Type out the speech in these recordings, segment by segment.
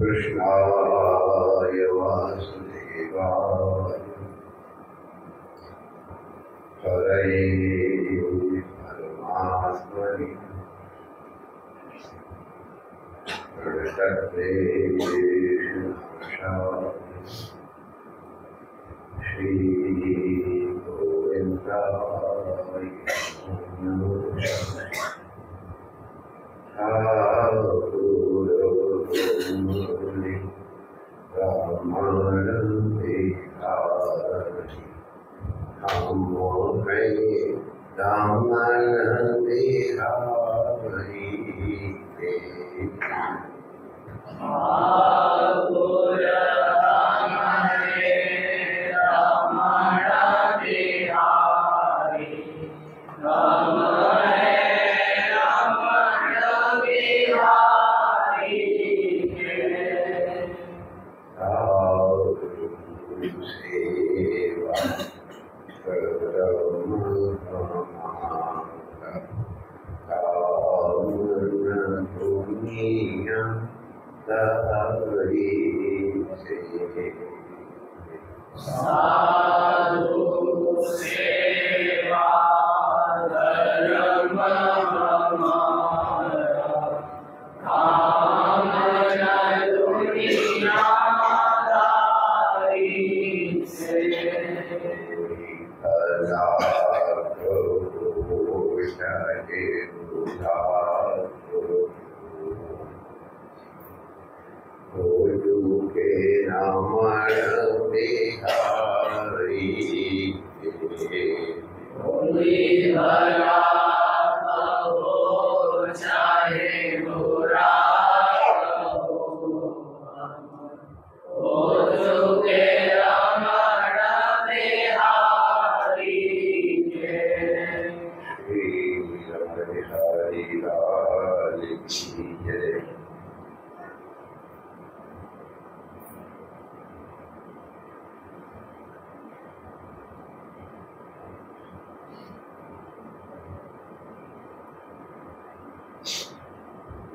कृष्णाय वासुदेवाय। हरे परमात्मने। श्री गोविन्दाय नमो। रामानन्दे हरि के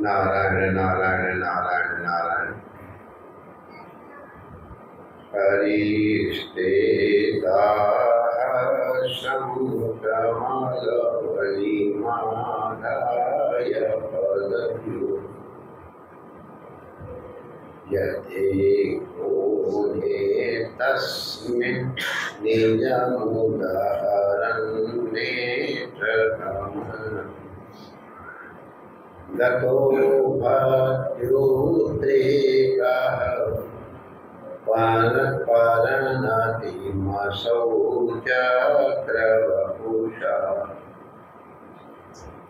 नारायण नारायण नारायण नारायण। हरिस्ते शङ्कमलवलिमाधाय पदभ्यो। यथे कोणे तस्मिन् निजमुदहरन्नेत्रकमलम् गतो भद्रोद्रेकः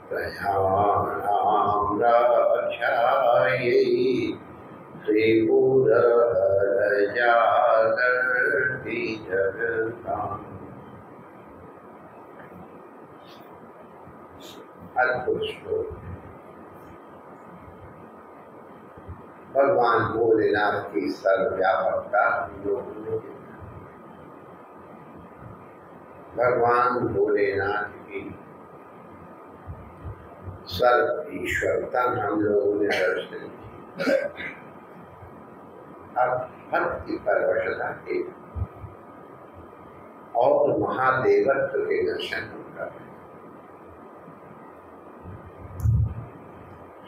प्रयाणां रक्षायै त्रिपुरहरजागर्ति जगताम् अद्भुत भगवान भोलेनाथ की सर्वव्यापकता भगवान भोलेनाथ की सर्व ईश्वरता हम लोगों ने दर्शन की भक्ति परवशता के और महादेवत्व के दर्शन कर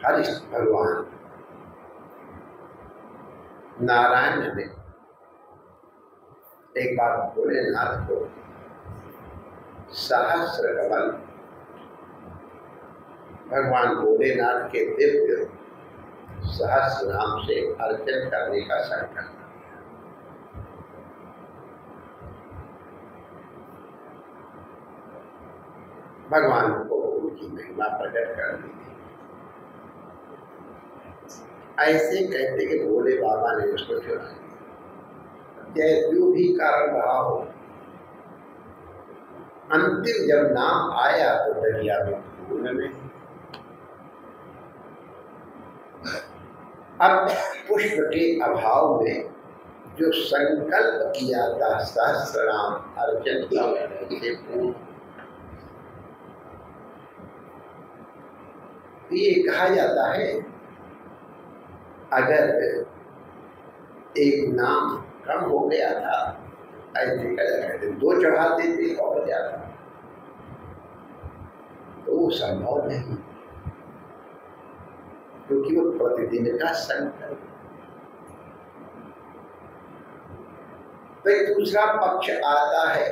हरिश भगवान नारायण ने एक बार भोलेनाथ को सहस्र कमल भगवान भोलेनाथ के दिव्य सहस्र नाम से अर्चन करने का संकल्प। भगवान को उनकी महिमा प्रकट कर दी थी ऐसे कहते कि भोले बाबा ने उसको चुना लिया जो भी कारण रहा हो। अंतिम जब नाम आया तो दरिया में में अब पुष्प के अभाव में जो संकल्प किया था, सहस्रनाम अर्चन करने से ये कहा जाता है अगर एक नाम कम हो गया था ऐसे कहते दो चढ़ा देते और ज़्यादा तो वो संभव नहीं। क्योंकि वो प्रतिदिन का संकल्प। तो दूसरा पक्ष आता है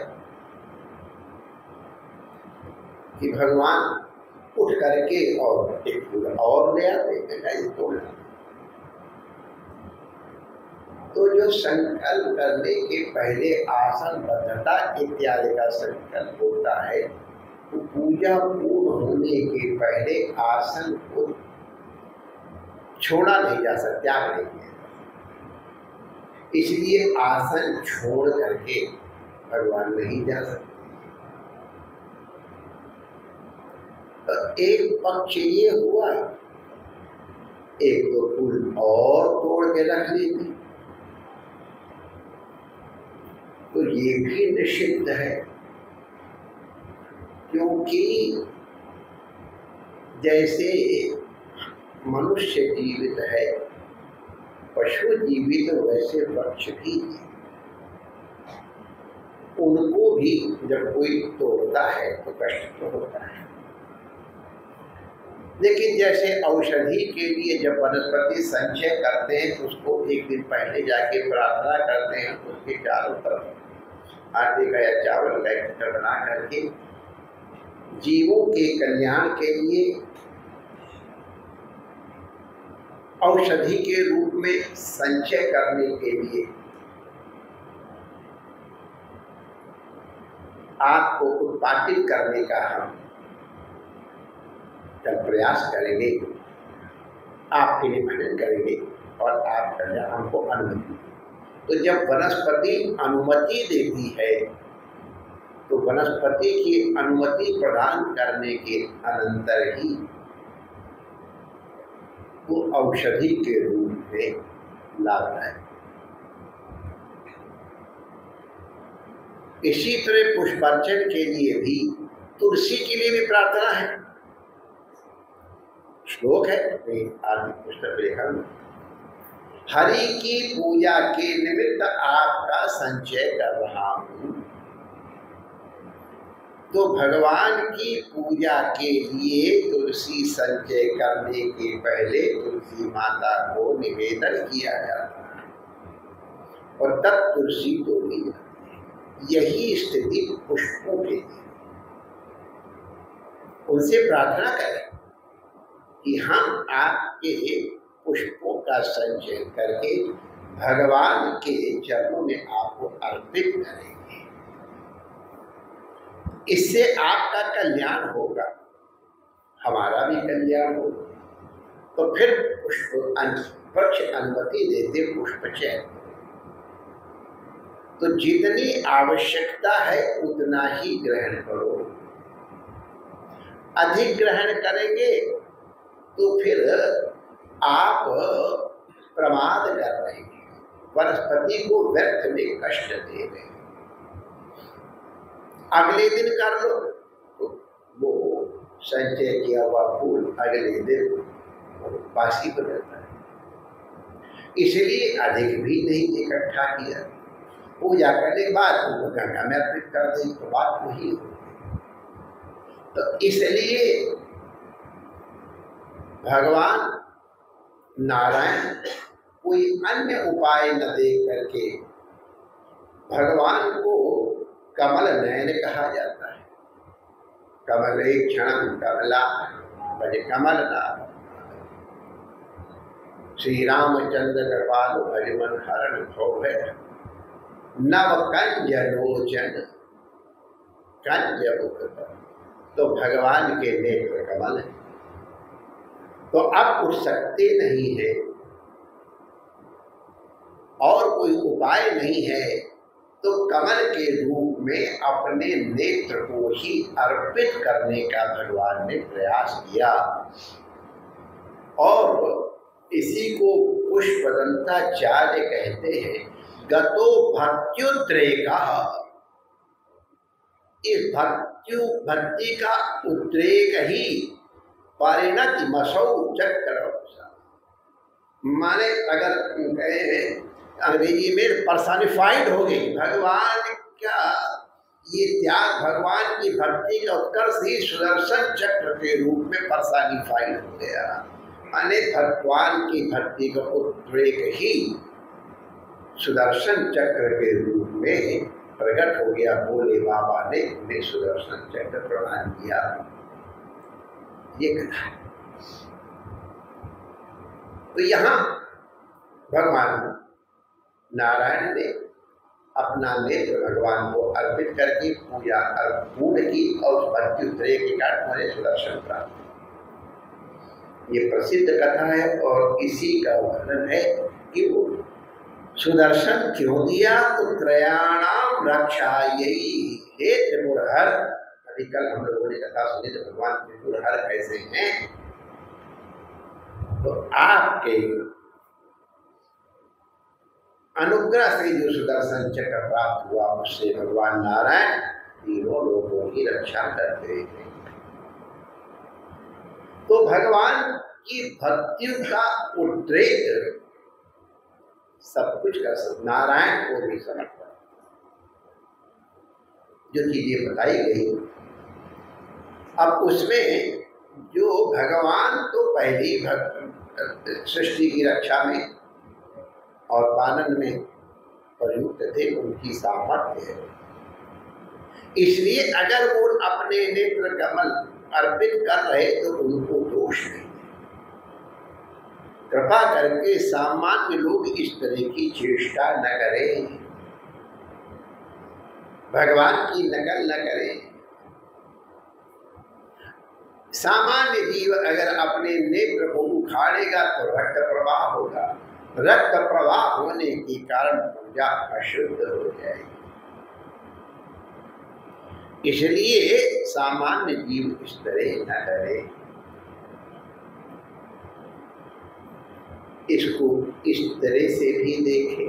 कि भगवान उठ करके और एक और ले आते तोड़ना तो जो संकल्प करने के पहले आसन, बद्धता इत्यादि का संकल्प होता है तो पूजा पूर्ण होने के पहले आसन को छोड़ा नहीं जा सकता, त्याग नहीं किया इसलिए आसन छोड़ करके भगवान नहीं जा सकते। तो एक पक्ष ये हुआ, एक तो फूल और तोड़ के रख लेती तो ये भी निषिद्ध है। क्योंकि जैसे मनुष्य जीवित है, पशु जीवित वैसे वृक्ष भी उनको भी जब कोई तोड़ता है तो कष्ट तो होता है। लेकिन जैसे औषधि के लिए जब वनस्पति संचय करते हैं तो उसको एक दिन पहले जाके प्रार्थना करते हैं, उसके चारों तरफ़ आटे का या चावल का एक बना करके जीवों के कल्याण के लिए औषधि के रूप में संचय करने के लिए आपको उत्पादित करने का हम जब प्रयास करेंगे, आपके लिए भजन करेंगे और आप कल्याण हमको अनुमति तो जब वनस्पति अनुमति देती है तो वनस्पति की अनुमति प्रदान करने के अनंतर ही वो औषधि के रूप में लाता है। इसी तरह पुष्पार्चन के लिए भी तुलसी के लिए भी प्रार्थना है। श्लोक है आदि पुस्तक लेखन। हरि की पूजा के निमित्त आपका संचय कर रहा हूँ। तो भगवान की पूजा के लिए तुलसी संचय करने के पहले तुलसी माता को निवेदन किया जाता है और तब तुलसी तोड़ी जाती है यही स्थिति पुष्पों के लिए। उनसे प्रार्थना करें कि हम आपके पुष्पों का संचय करके भगवान के चरणों में आपको अर्पित करेंगे। इससे आपका कल्याण होगा। हमारा भी कल्याण होगा। तो फिर पुष्प पक्ष अनुमति देते पुष्प चयन। तो जितनी आवश्यकता है, उतना ही ग्रहण करो। अधिक ग्रहण करेंगे तो फिर आप प्रमाद कर रहे हैं। वनस्पति को व्यर्थ में कष्ट दे रहे हैं। अगले दिन कर लो। तो वो संचय किया हुआ फूल अगले दिन बासी हो जाता है। इसलिए अधिक भी नहीं इकट्ठा किया। पूजा करने के बाद उनको गंगा में अर्पित कर दें तो बात वही हो तो इसलिए भगवान नारायण, कोई अन्य उपाय न देख करके भगवान को कमल नयन कहा जाता है। कमल एक क्षण कमला भज कमल नाम श्री रामचंद्र कृपाल भजमन हरण भोग नव कंज लोचन कंज तो भगवान के नेत्र कमल है। तो अब उठ सकते नहीं है। और कोई उपाय नहीं है तो कमल के रूप में अपने नेत्र को ही अर्पित करने का भगवान ने प्रयास किया। और इसी को पुष्पदंताचार्य कहते हैं, गतो भक्त्युद्रेक इस भक्त्यु भक्ति का उद्रेक ही परिणति मसौ चक्र माने अगर अंग्रेज़ी में पर्सनिफाइड हो गई, भगवान क्या? ये त्याग भगवान की भक्ति का उत्कर्ष ही सुदर्शन चक्र के रूप में पर्सनिफाइड हो गया। माने भगवान की भक्ति का उद्रेक ही सुदर्शन चक्र के रूप में प्रकट हो गया। बोले बाबा ने उन्हें सुदर्शन चक्र प्रदान किया। ये कथा है। तो यहाँ भगवान नारायण ने अपना नेत्र भगवान को अर्पित करके पूजा पूर्ण की और उतरे के कारण हमारे सुदर्शन प्राप्त ये प्रसिद्ध कथा है और इसी का वर्णन है कि वो सुदर्शन क्यों दिया? तो त्रयाणाम रक्षा यही हे त्रिपुरहर। अभी कल हम लोगों ने कथा सुनी तो भगवान त्रिपुरहर कैसे हैं। तो आपके अनुग्रह से जो सुदर्शन चक्र प्राप्त हुआ, उससे भगवान नारायण तीनों लोगों की रक्षा करते हैं। तो भगवान की भक्ति का उद्रेक सब कुछ कर सकते नारायण को भी समर्पण। जो चीज़ें बताई गई अब उसमें जो भगवान तो पहली सृष्टि की रक्षा में और पालन में प्रयुक्त थे, उनकी सामर्थ्य है। इसलिए अगर वो अपने नेत्र कमल अर्पित कर रहे तो उनको दोष नहीं। कृपा करके सामान्य लोग इस तरह की चेष्टा न करें। भगवान की नकल न करें। सामान्य जीव अगर अपने नेत्र को उखाड़ेगा तो रक्त प्रवाह होगा। रक्त प्रवाह होने के कारण पूजा अशुद्ध हो जाएगी। इसलिए सामान्य जीव इस तरह न करे इसको इस तरह से भी देखे।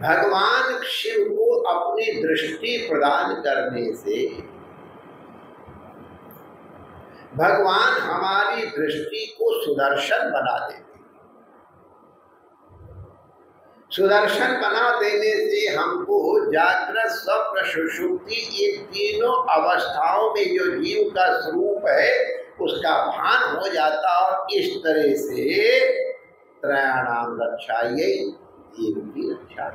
भगवान शिव को अपनी दृष्टि प्रदान करने से भगवान हमारी दृष्टि को सुदर्शन बना देते सुदर्शन बना देने से हमको जागृत स्वप्न सुषुप्ति ये तीनों अवस्थाओं में जो जीव का स्वरूप है, उसका भान हो जाता और इस तरह से त्रयाणाम रक्षा यही जीव की रक्षा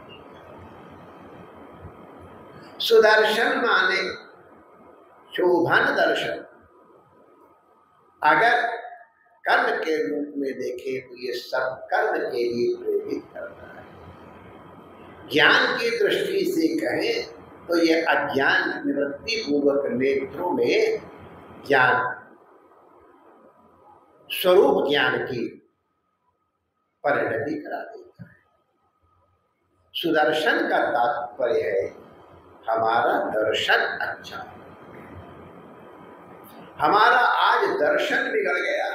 सुदर्शन माने शोभन दर्शन। अगर कर्म के रूप में देखें तो ये सब कर्म के लिए प्रेरित करता है। ज्ञान की दृष्टि से कहें तो ये अज्ञान निवृत्ति पूर्वक नेत्रों में ज्ञान, स्वरूप ज्ञान की परिणति करा देता है। सुदर्शन का तात्पर्य है, हमारा दर्शन अच्छा हमारा आज दर्शन बिगड़ गया।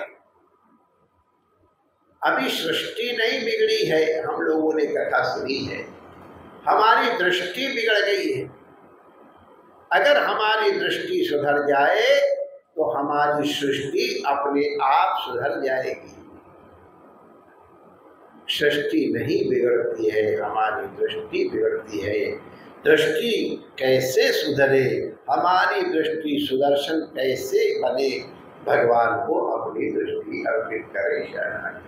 अभी सृष्टि नहीं बिगड़ी है, हम लोगों ने कथा सुनी है। हमारी दृष्टि बिगड़ गई है। अगर हमारी दृष्टि सुधर जाए तो हमारी सृष्टि अपने आप सुधर जाएगी। सृष्टि नहीं बिगड़ती है, हमारी दृष्टि बिगड़ती है। दृष्टि कैसे सुधरे? हमारी दृष्टि सुदर्शन कैसे बने? भगवान को अपनी दृष्टि अर्पित करे शरण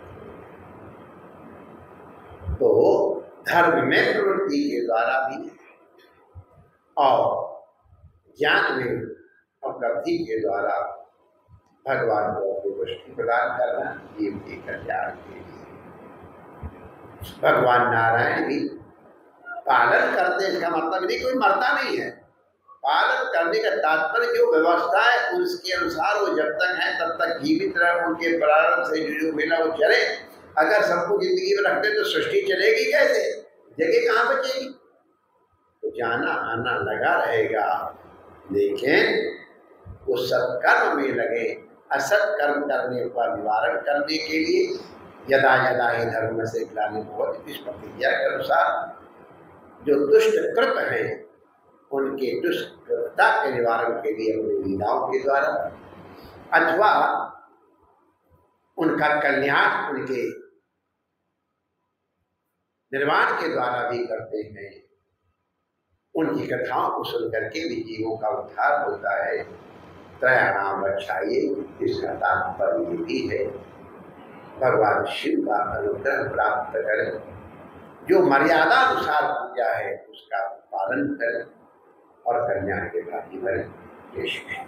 तो धर्म में प्रवृत्ति के द्वारा भी और ज्ञान में उपलब्धि के द्वारा भगवान को अपनी दृष्टि प्रदान करना जीव के कल्याण के लिए। भगवान नारायण भी पालन करते हैं, इसका मतलब नहीं, कोई मरता नहीं है। पालन करने का तात्पर्य जो व्यवस्था है, उसके अनुसार वो जब तक है, तब तक जीवित रहे, उनके प्रारंभ से जो मिला वो चले। अगर सबको ज़िंदगी में रखते तो सृष्टि चलेगी कैसे? जगह कहाँ बचेगी? तो जाना आना लगा रहेगा। लेकिन वो सत्कर्म में लगे। असत कर्म करने का निवारण करने के लिए यदा यदा ही धर्म से ग्लानी बहुत इस प्रतिज्ञा के अनुसार जो दुष्ट कृत है, उनके दुष्कृतता के निवारण के लिए अपनी लीलाओं के द्वारा, अथवा उनका कल्याण उनके निर्माण के द्वारा भी करते हैं। उनकी कथाओं को सुन करके भी जीवों का उद्धार होता है। त्रयाणाम रक्षाइए इसका तात्पर्य भी है। भगवान शिव का अनुग्रह प्राप्त करें। जो मर्यादा अनुसार पूजा है उसका पालन करें और कन्या के भागी देश में